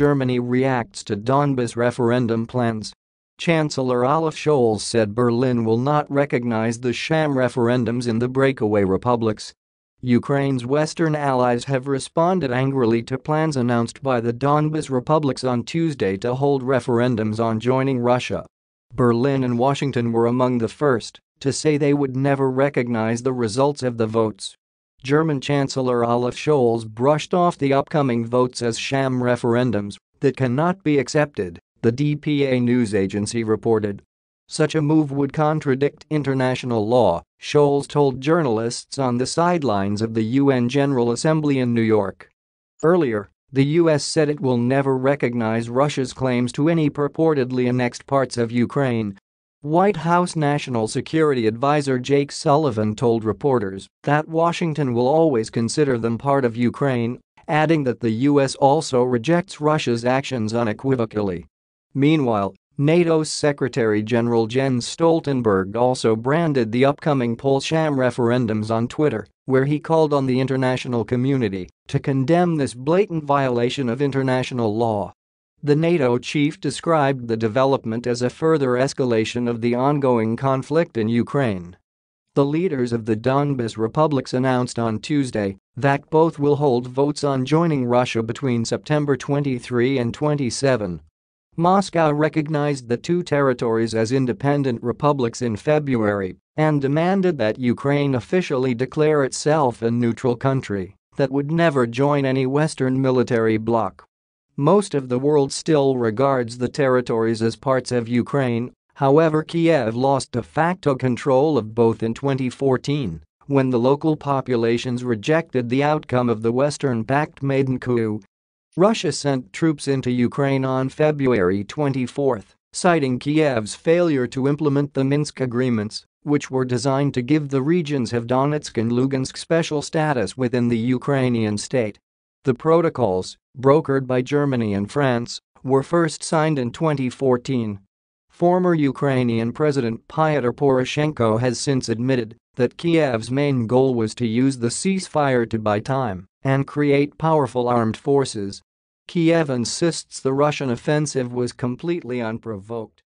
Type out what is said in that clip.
Germany reacts to Donbas referendum plans. Chancellor Olaf Scholz said Berlin will not recognize the sham referendums in the breakaway republics. Ukraine's Western allies have responded angrily to plans announced by the Donbas republics on Tuesday to hold referendums on joining Russia. Berlin and Washington were among the first to say they would never recognize the results of the votes. German Chancellor Olaf Scholz brushed off the upcoming votes as sham referendums that cannot be accepted the DPA news agency reported. Such a move would contradict international law, Scholz told journalists on the sidelines of the UN General Assembly in New York. Earlier, the U.S. said it will never recognize Russia's claims to any purportedly annexed parts of Ukraine. White House National Security Advisor Jake Sullivan told reporters that Washington will always consider them part of Ukraine, adding that the U.S. also rejects Russia's actions unequivocally. Meanwhile, NATO's Secretary-General Jens Stoltenberg also branded the upcoming poll sham referendums on Twitter, where he called on the international community to condemn this blatant violation of international law. The NATO chief described the development as a further escalation of the ongoing conflict in Ukraine. The leaders of the Donbas republics announced on Tuesday that both will hold votes on joining Russia between September 23 and 27 Moscow recognized the two territories as independent republics in February and demanded that Ukraine officially declare itself a neutral country that would never join any Western military bloc. Most of the world still regards the territories as parts of Ukraine, however Kiev lost de facto control of both in 2014 when the local populations rejected the outcome of the Western-backed Maidan coup Russia sent troops into Ukraine on February 24, citing Kiev's failure to implement the Minsk agreements, which were designed to give the regions of Donetsk and Lugansk special status within the Ukrainian state. The protocols, brokered by Germany and France, were first signed in 2014. Former Ukrainian President Pyotr Poroshenko has since admitted that Kiev's main goal was to use the ceasefire to buy time and create powerful armed forces. Kiev insists the Russian offensive was completely unprovoked.